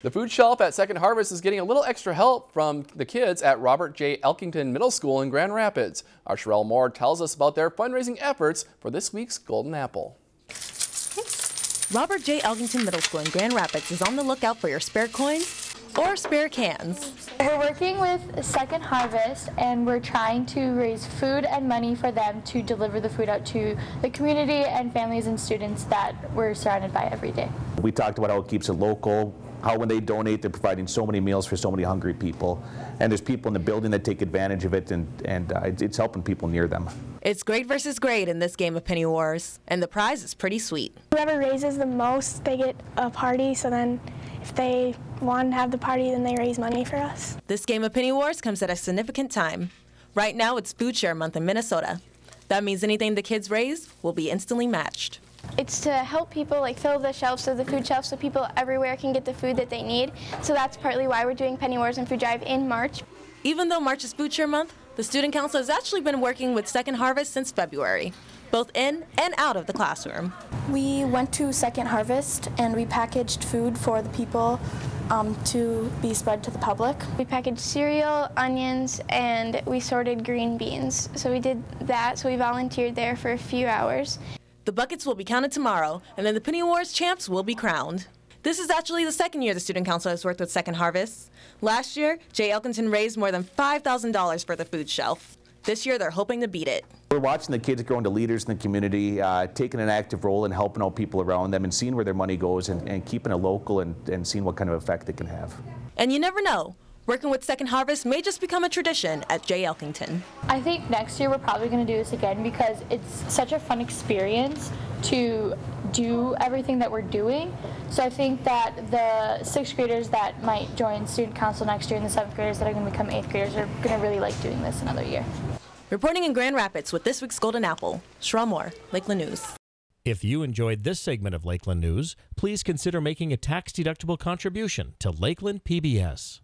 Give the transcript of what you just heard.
The food shelf at Second Harvest is getting a little extra help from the kids at Robert J. Elkington Middle School in Grand Rapids. Our Sherelle Moore tells us about their fundraising efforts for this week's Golden Apple. Robert J. Elkington Middle School in Grand Rapids is on the lookout for your spare coins or spare cans. We're working with Second Harvest and we're trying to raise food and money for them to deliver the food out to the community and families and students that we're surrounded by every day. We talked about how it keeps it local, how when they donate they're providing so many meals for so many hungry people and there's people in the building that take advantage of it and, and uh, it's helping people near them. It's great versus great in this game of Penny Wars and the prize is pretty sweet. Whoever raises the most they get a party so then if they want to have the party then they raise money for us. This game of Penny Wars comes at a significant time. Right now it's Food Share Month in Minnesota. That means anything the kids raise will be instantly matched. It's to help people like fill the shelves of the food shelves so people everywhere can get the food that they need. So that's partly why we're doing Penny Wars and Food Drive in March. Even though March is Food Share Month, the Student Council has actually been working with Second Harvest since February, both in and out of the classroom. We went to Second Harvest and we packaged food for the people um, to be spread to the public. We packaged cereal, onions, and we sorted green beans. So we did that, so we volunteered there for a few hours. The buckets will be counted tomorrow, and then the Penny Wars champs will be crowned. This is actually the second year the Student Council has worked with Second Harvest. Last year, J. Elkington raised more than $5,000 for the food shelf. This year, they're hoping to beat it. We're watching the kids grow into leaders in the community, uh, taking an active role in helping out people around them and seeing where their money goes and, and keeping it local and, and seeing what kind of effect it can have. And you never know. Working with Second Harvest may just become a tradition at J. Elkington. I think next year we're probably going to do this again because it's such a fun experience to do everything that we're doing. So I think that the sixth graders that might join student council next year and the seventh graders that are going to become eighth graders are going to really like doing this another year. Reporting in Grand Rapids with this week's Golden Apple, Sherelle Moore, Lakeland News. If you enjoyed this segment of Lakeland News, please consider making a tax-deductible contribution to Lakeland PBS.